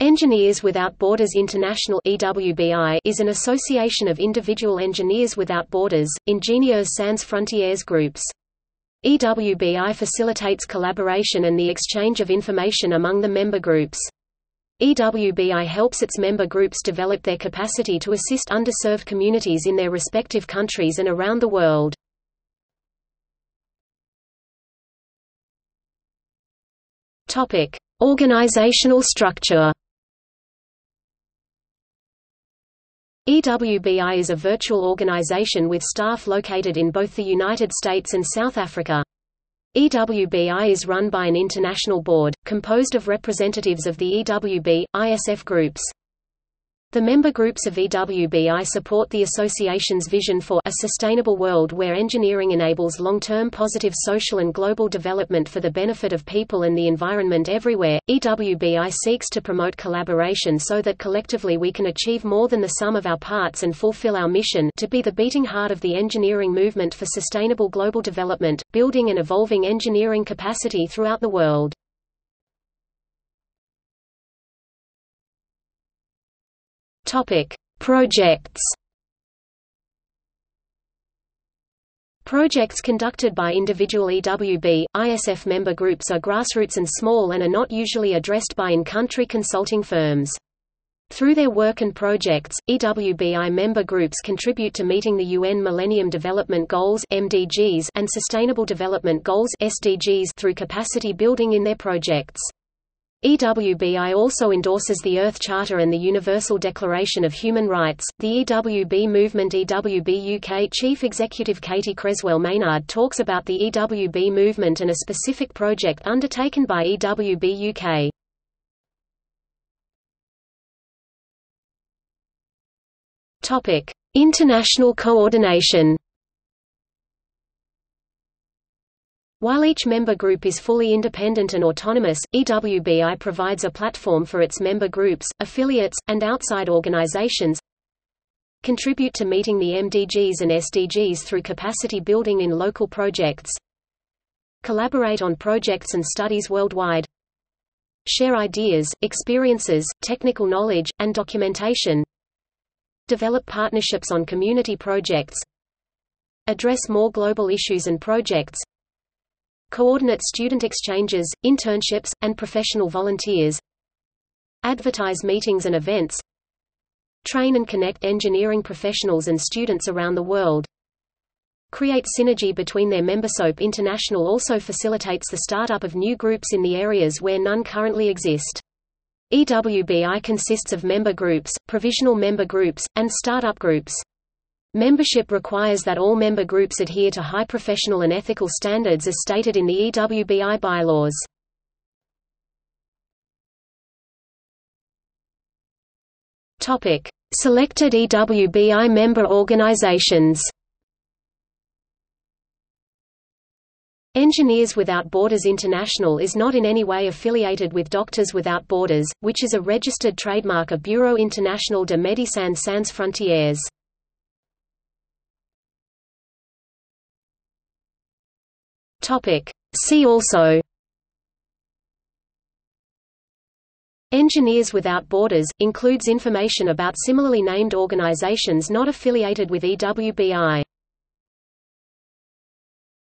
Engineers Without Borders International EWBI is an association of individual engineers without borders, ingénieurs sans frontières groups. EWBI facilitates collaboration and the exchange of information among the member groups. EWBI helps its member groups develop their capacity to assist underserved communities in their respective countries and around the world. Organizational structure EWBI is a virtual organization with staff located in both the United States and South Africa. EWBI is run by an international board, composed of representatives of the EWB, ISF groups. The member groups of EWBI support the association's vision for a sustainable world where engineering enables long-term positive social and global development for the benefit of people and the environment everywhere. EWBI seeks to promote collaboration so that collectively we can achieve more than the sum of our parts and fulfill our mission to be the beating heart of the engineering movement for sustainable global development, building and evolving engineering capacity throughout the world. Topic: Projects. Projects conducted by individual EWB, ISF member groups are grassroots and small and are not usually addressed by in-country consulting firms. Through their work and projects, EWBI member groups contribute to meeting the UN Millennium Development Goals (MDGs) and Sustainable Development Goals (SDGs) through capacity building in their projects. EWBI also endorses the Earth Charter and the Universal Declaration of Human Rights. The EWB movement EWB UK Chief Executive Katie Cresswell Maynard talks about the EWB movement and a specific project undertaken by EWB UK. Topic: International coordination. While each member group is fully independent and autonomous, EWBI provides a platform for its member groups, affiliates, and outside organizations contribute to meeting the MDGs and SDGs through capacity building in local projects collaborate on projects and studies worldwide share ideas, experiences, technical knowledge, and documentation develop partnerships on community projects address more global issues and projects Coordinate student exchanges, internships, and professional volunteers Advertise meetings and events Train and connect engineering professionals and students around the world Create synergy between their membership International also facilitates the startup of new groups in the areas where none currently exist. EWBI consists of member groups, provisional member groups, and startup groups. Membership requires that all member groups adhere to high professional and ethical standards as stated in the EWBI bylaws. Topic: Selected EWBI member organizations. Engineers Without Borders International is not in any way affiliated with Doctors Without Borders, which is a registered trademark of Bureau International de Médecins Sans Frontières. Topic. See also Engineers Without Borders, includes information about similarly named organizations not affiliated with EWBI